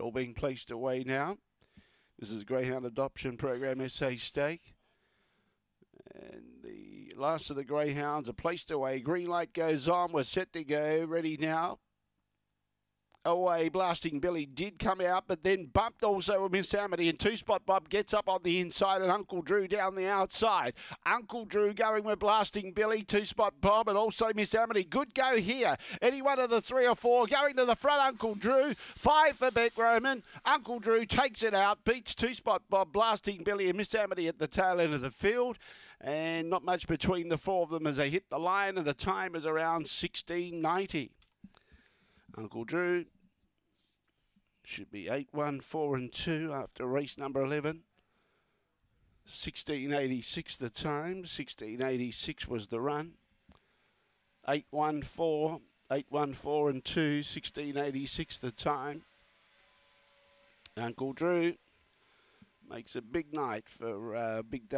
All being placed away now. This is a Greyhound Adoption Program SA Stake. And the last of the Greyhounds are placed away. Green light goes on. We're set to go. Ready now away. Blasting Billy did come out, but then bumped also with Miss Amity. And two spot Bob gets up on the inside, and Uncle Drew down the outside. Uncle Drew going with Blasting Billy, two spot Bob, and also Miss Amity. Good go here. Any one of the three or four going to the front. Uncle Drew, five for Beck Roman. Uncle Drew takes it out, beats two spot Bob, Blasting Billy, and Miss Amity at the tail end of the field. And not much between the four of them as they hit the line, and the time is around 1690. Uncle Drew should be 8 1 4 and 2 after race number 11. 1686 the time, 1686 was the run. 8 1 4, 8 1 4 and 2, 1686 the time. Uncle Drew makes a big night for uh, Big Day.